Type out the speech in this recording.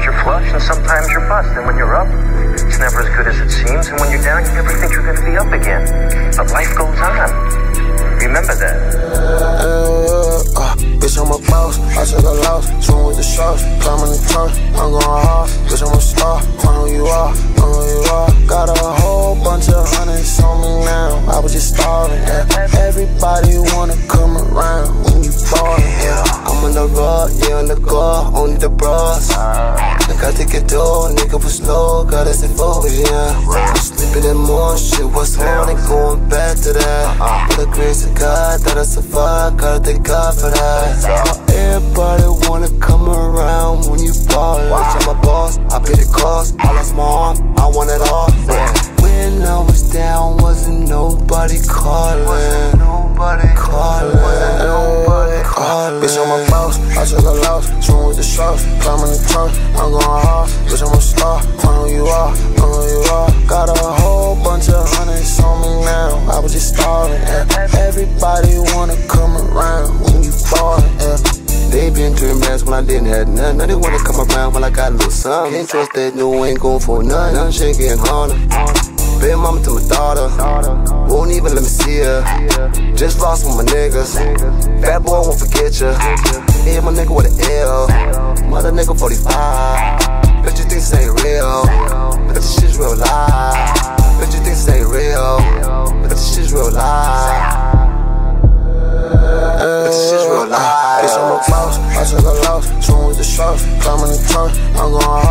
Sometimes you're flush and sometimes you're bust. And when you're up, it's never as good as it seems. And when you're down, you never think you're going to be up again. But life goes on. Remember that. Uh, bitch, I'm a boss. I took a loss. Swim with the sharks. Climbing the trunk. I'm going hard. Bitch, I'm a star. Know you are. Know you are. Got a whole bunch of hundreds on me now. I was just starving. Yeah. Everybody wanna come around when you ballin'. Yeah. I'm on the road. Yeah, on the go. Only the bros. Nigga, take it door. Nigga was slow. Got us involved. Yeah. Sleeping in more shit. What's on? Ain't going back to that. For the grace of God that I survived. Gotta thank God for that. Everybody wanna come around I took a loss. Swim with the sharks. Climbing the trunk. I'm going hard. Bitch, I'm a star. I know you are. Know you are. Got a whole bunch of hundreds on me now. I was just starving. Yeah. Everybody wanna come around when you ballin'. Yeah. They been turned mess when I didn't have none. Now they wanna come around when I got a little something. Can't trust that no ain't going for none. None shit getting harder. Baby mama to my daughter. Won't even let me see her. Just lost with my niggas. Fat boy won't forget ya. Yeah, my nigga with an L. Mother nigga 45. Bet you think this ain't real. But this shit's real life. Bet you think this ain't real. But this shit's real life. But this shit's real life. Bitch, I'm a boss. I took a loss. Swim with the sharks. Climbing the trunk. I'm going hard.